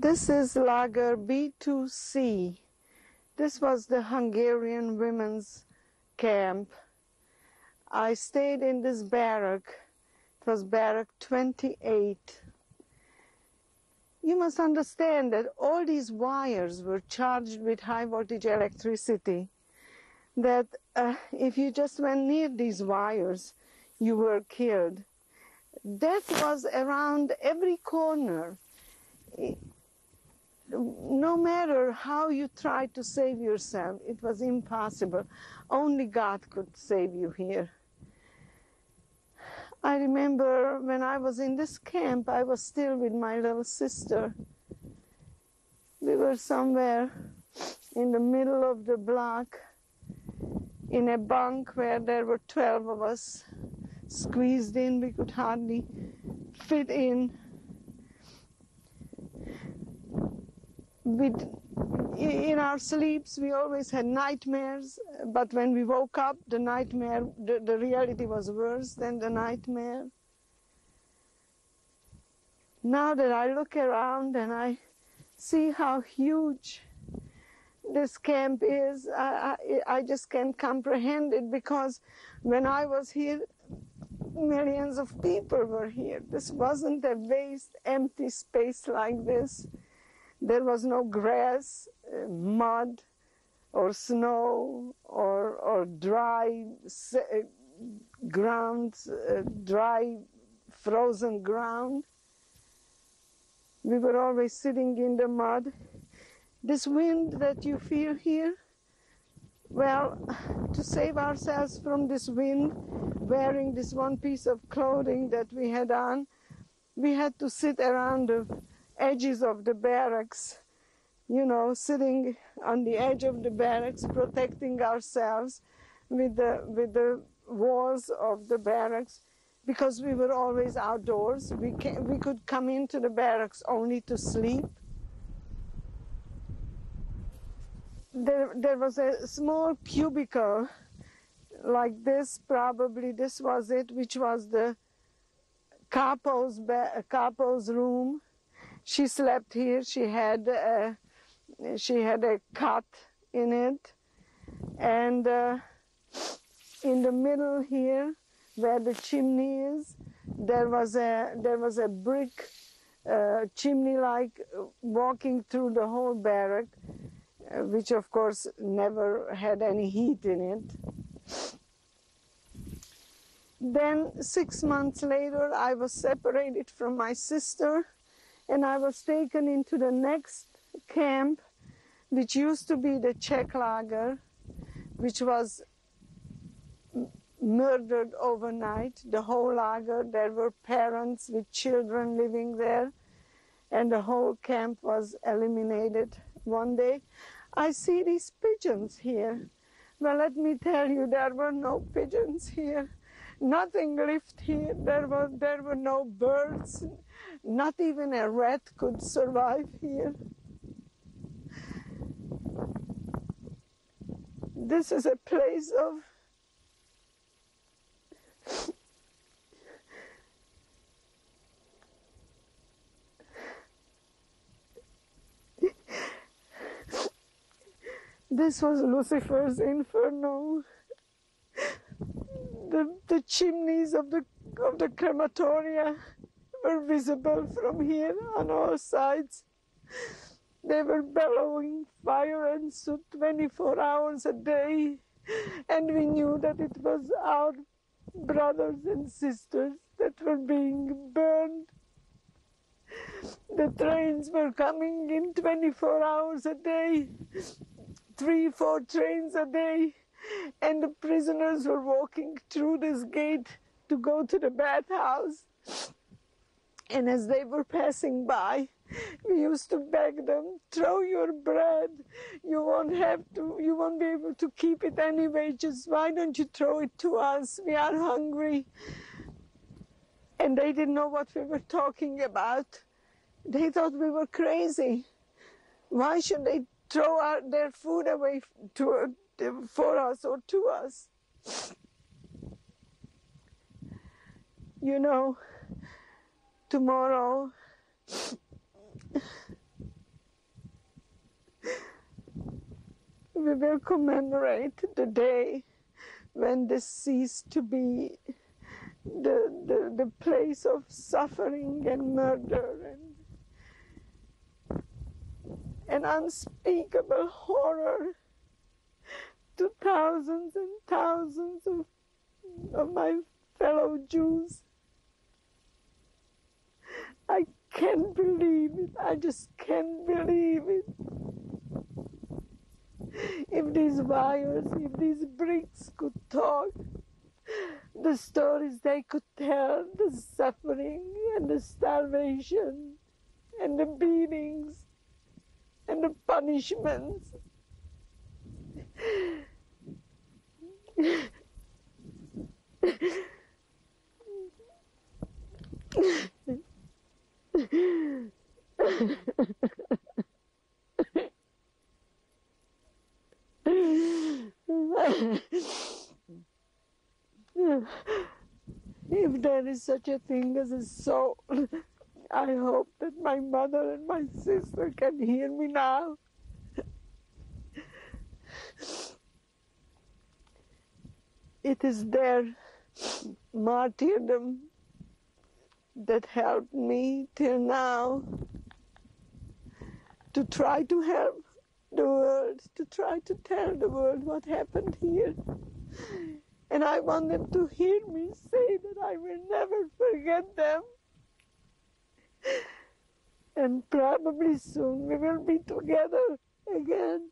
This is Lager B2C. This was the Hungarian women's camp. I stayed in this barrack. It was barrack 28. You must understand that all these wires were charged with high voltage electricity. That uh, if you just went near these wires, you were killed. Death was around every corner. No matter how you tried to save yourself, it was impossible. Only God could save you here. I remember when I was in this camp, I was still with my little sister. We were somewhere in the middle of the block in a bunk where there were 12 of us squeezed in. We could hardly fit in. In our sleeps, we always had nightmares, but when we woke up, the nightmare, the, the reality was worse than the nightmare. Now that I look around and I see how huge this camp is, I, I, I just can't comprehend it because when I was here, millions of people were here. This wasn't a waste, empty space like this. There was no grass, uh, mud, or snow, or, or dry uh, ground, uh, dry frozen ground. We were always sitting in the mud. This wind that you feel here, well, to save ourselves from this wind, wearing this one piece of clothing that we had on, we had to sit around the edges of the barracks, you know, sitting on the edge of the barracks, protecting ourselves with the, with the walls of the barracks because we were always outdoors. We, we could come into the barracks only to sleep. There, there was a small cubicle like this, probably this was it, which was the capo's, capo's room she slept here. She had a, she had a cot in it, and uh, in the middle here, where the chimney is, there was a there was a brick uh, chimney like walking through the whole barrack, uh, which of course never had any heat in it. Then six months later, I was separated from my sister and I was taken into the next camp, which used to be the Czech lager, which was murdered overnight. The whole lager, there were parents with children living there, and the whole camp was eliminated one day. I see these pigeons here. Well, let me tell you, there were no pigeons here. Nothing lived here. There were, there were no birds, not even a rat could survive here. This is a place of This was Lucifer's inferno. The, the chimneys of the of the crematoria were visible from here on all sides. They were bellowing fire and soot 24 hours a day, and we knew that it was our brothers and sisters that were being burned. The trains were coming in 24 hours a day, three, four trains a day, and the prisoners were walking through this gate to go to the bathhouse. And as they were passing by, we used to beg them, throw your bread. You won't have to, you won't be able to keep it anyway. Just why don't you throw it to us? We are hungry. And they didn't know what we were talking about. They thought we were crazy. Why should they throw our, their food away to, for us or to us. You know, tomorrow we will commemorate the day when this ceased to be the, the, the place of suffering and murder and, and unspeakable horror to thousands and thousands of, of my fellow Jews. I can't believe it. I just can't believe it. If these wires, if these bricks could talk, the stories they could tell, the suffering and the starvation and the beatings and the punishments. if there is such a thing as a soul, I hope that my mother and my sister can hear me now. It is their martyrdom that helped me till now to try to help the world, to try to tell the world what happened here. And I want them to hear me say that I will never forget them. And probably soon we will be together again.